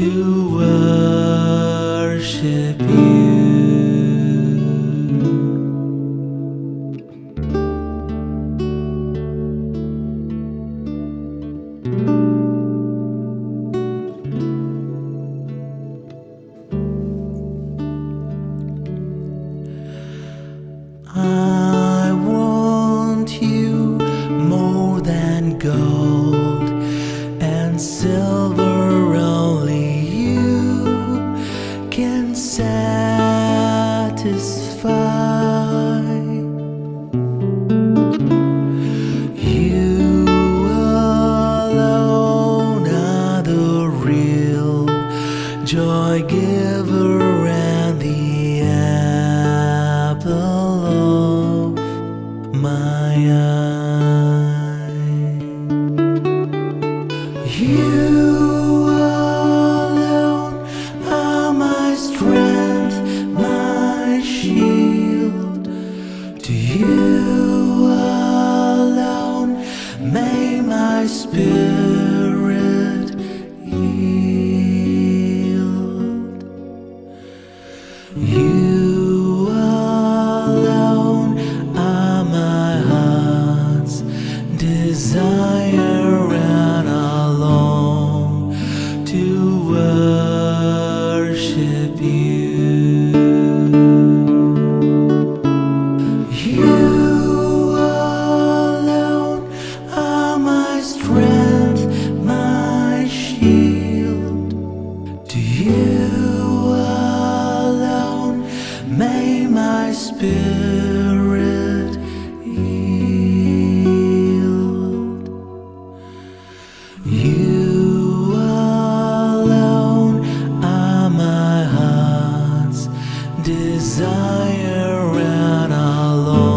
to worship joy giver and the apple of my eye. You alone are my strength, my shield. To you alone may my spirit You alone are my heart's desire, spirit healed. You alone are my heart's desire and our Lord.